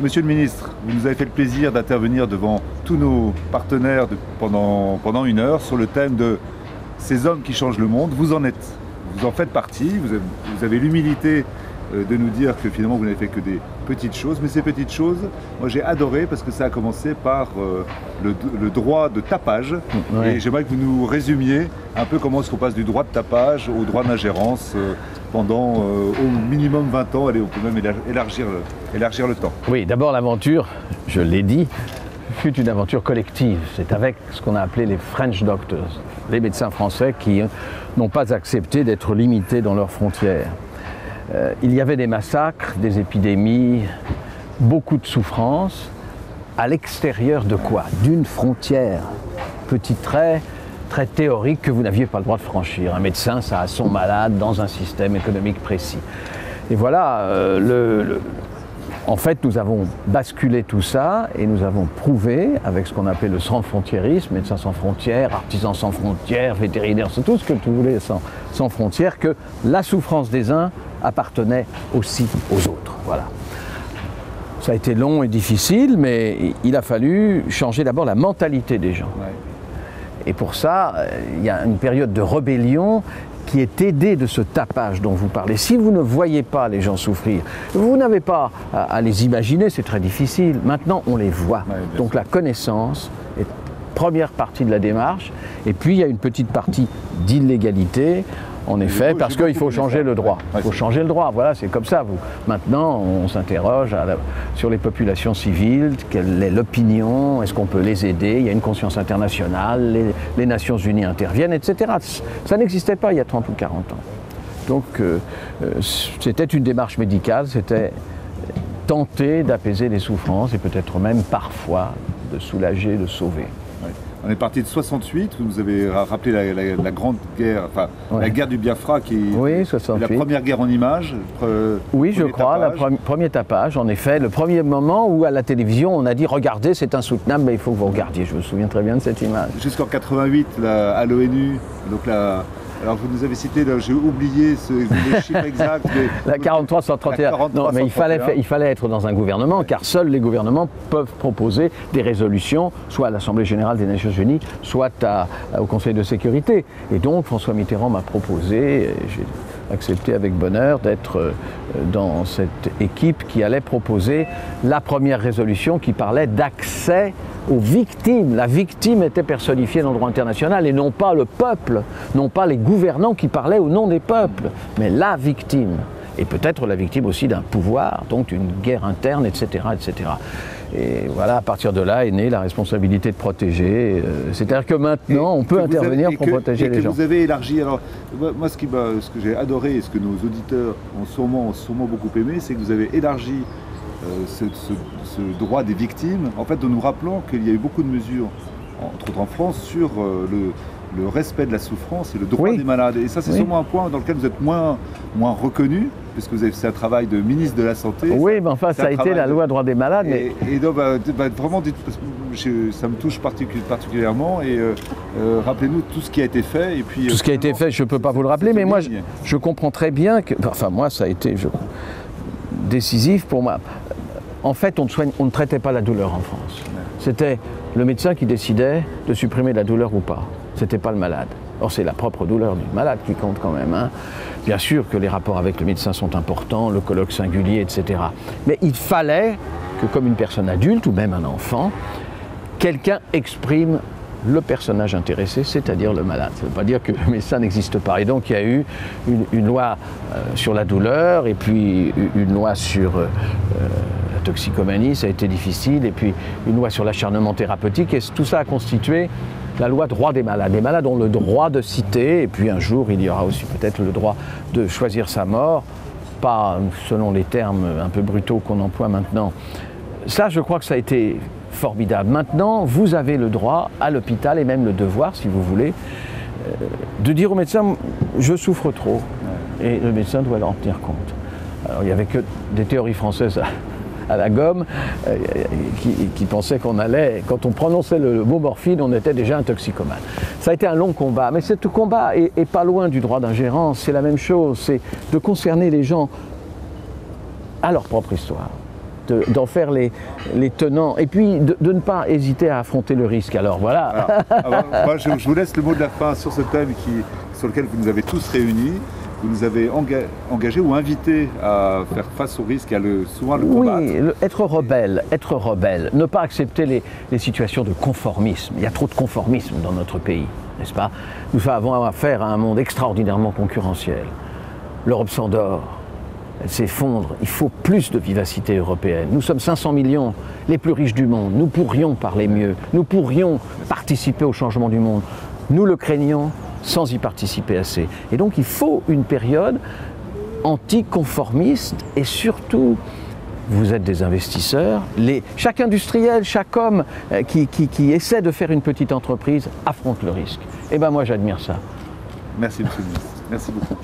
Monsieur le ministre, vous nous avez fait le plaisir d'intervenir devant tous nos partenaires pendant, pendant une heure sur le thème de ces hommes qui changent le monde. Vous en êtes, vous en faites partie, vous avez l'humilité euh, de nous dire que finalement vous n'avez fait que des petites choses. Mais ces petites choses, moi j'ai adoré parce que ça a commencé par euh, le, droit de tapage. Et j'aimerais que vous nous résumiez un peu comment est-ce qu'on passe du droit de tapage au droit d'ingérence euh, pendant au minimum 20 ans. Allez, on peut même élargir le, élargir le temps. Oui, d'abord l'aventure, je l'ai dit, fut une aventure collective. C'est avec ce qu'on a appelé les French Doctors, les médecins français qui n'ont pas accepté d'être limités dans leurs frontières. Euh, il y avait des massacres, des épidémies, beaucoup de souffrances, à l'extérieur de quoi? D'une frontière. Petit trait, très théorique que vous n'aviez pas le droit de franchir. Un médecin, ça a son malade dans un système économique précis. Et voilà, euh, en fait, nous avons basculé tout ça et nous avons prouvé, avec ce qu'on appelle le sans frontiérisme, médecins sans frontières, artisans sans frontières, vétérinaires, tout ce que vous voulez sans, sans frontières, que la souffrance des uns appartenait aussi aux autres. Voilà. Ça a été long et difficile, mais il a fallu changer d'abord la mentalité des gens. Et pour ça, euh, il y a une période de rébellion qui est aidée de ce tapage dont vous parlez. Si vous ne voyez pas les gens souffrir, vous n'avez pas à, les imaginer, c'est très difficile. Maintenant, on les voit. Donc la connaissance est première partie de la démarche. Et puis, il y a une petite partie d'illégalité en effet, parce qu'il faut changer le droit. Il faut changer le droit, voilà, c'est comme ça. Vous. Maintenant, on s'interroge sur les populations civiles, quelle est l'opinion, est-ce qu'on peut les aider, il y a une conscience internationale, les, Nations Unies interviennent, etc. Ça n'existait pas il y a 30 ou 40 ans. Donc, euh, euh, c'était une démarche médicale, c'était tenter d'apaiser les souffrances et peut-être même parfois de soulager, de sauver. On est parti de 68, vous nous avez rappelé la, grande guerre, enfin la guerre du Biafra qui est la première guerre en images. Oui, je crois, le premier tapage, en effet, le premier moment où à la télévision on a dit regardez, c'est insoutenable, mais il faut que vous regardiez. Je me souviens très bien de cette image. Jusqu'en 88, à l'ONU, donc la, alors vous nous avez cité, j'ai oublié ce, le chiffre exact. la 43 131. non, mais il fallait, il fallait être dans un gouvernement, car seuls les gouvernements peuvent proposer des résolutions, soit à l'Assemblée générale des Nations Unies, soit au Conseil de sécurité. Et donc François Mitterrand m'a proposé, j'ai accepté avec bonheur d'être euh, dans cette équipe qui allait proposer la première résolution qui parlait d'accès aux victimes. La victime était personnifiée dans le droit international et non pas le peuple, non pas les gouvernants qui parlaient au nom des peuples, mais la victime. Et peut-être la victime aussi d'un pouvoir, donc d'une guerre interne, etc., etc. Et voilà, à partir de là est née la responsabilité de protéger. Euh, c'est-à-dire que maintenant, on peut intervenir pour protéger les gens. Vous avez élargi. Alors, moi, ce, qui ce que j'ai adoré et ce que nos auditeurs ont sûrement, sûrement beaucoup aimé, c'est que vous avez élargi euh, ce, droit des victimes, en fait, en nous rappelant qu'il y a eu beaucoup de mesures, entre autres en France, sur euh, le, respect de la souffrance et le droit des malades. Et ça, c'est sûrement un point dans lequel vous êtes moins, moins reconnu, puisque vous avez fait un travail de ministre de la Santé. Oui, mais enfin, ça a été la loi droit des malades. Et, donc, bah, bah, vraiment, ça me touche particulièrement. Et euh, rappelez-nous tout ce qui a été fait. Et puis, tout ce qui a été fait, je ne peux pas vous le rappeler, mais moi, je, comprends très bien que. Enfin, moi, ça a été décisif pour moi en fait, on ne, traitait pas la douleur en France. C'était le médecin qui décidait de supprimer la douleur ou pas. Ce n'était pas le malade. Or, c'est la propre douleur du malade qui compte quand même. Hein. Bien sûr que les rapports avec le médecin sont importants, le colloque singulier, etc. Mais il fallait que, comme une personne adulte ou même un enfant, quelqu'un exprime le personnage intéressé, c'est-à-dire le malade. Ça ne veut pas dire que le médecin n'existe pas. Et donc il y a eu une, loi euh, sur la douleur et puis une loi sur euh, toxicomanie, ça a été difficile, et puis une loi sur l'acharnement thérapeutique, et tout ça a constitué la loi droit des malades. Les malades ont le droit de citer, et puis un jour il y aura aussi peut-être le droit de choisir sa mort, pas selon les termes un peu brutaux qu'on emploie maintenant. Ça, je crois que ça a été formidable. Maintenant, vous avez le droit à l'hôpital et même le devoir, si vous voulez, euh, de dire au médecin je souffre trop. Et le médecin doit en tenir compte. Alors, il n'y avait que des théories françaises à, la gomme euh, qui, pensaient qu'on allait, quand on prononçait le, mot morphine, on était déjà un toxicomane. Ça a été un long combat, mais ce combat est, pas loin du droit d'ingérence. C'est la même chose, c'est de concerner les gens à leur propre histoire d'en faire les, tenants, et puis de, ne pas hésiter à affronter le risque. Alors voilà. Je, vous laisse le mot de la fin sur ce thème qui, sur lequel vous nous avez tous réunis vous nous avez engagé, engagé ou invité à faire face au risque et à le, souvent le combattre. Oui, le, être rebelle, être rebelle, ne pas accepter les, les, situations de conformisme. Il y a trop de conformisme dans notre pays, n'est-ce pas? Nous avons affaire à un monde extraordinairement concurrentiel. L'Europe s'endort, elle s'effondre. Il faut plus de vivacité européenne. Nous sommes 500 millions, les plus riches du monde. Nous pourrions parler mieux. Nous pourrions participer au changement du monde. Nous le craignons, sans y participer assez. Et donc il faut une période anticonformiste et surtout, vous êtes des investisseurs, chaque industriel, chaque homme qui, qui, essaie de faire une petite entreprise affronte le risque. Et bien moi j'admire ça. Merci monsieur le ministre. Merci beaucoup.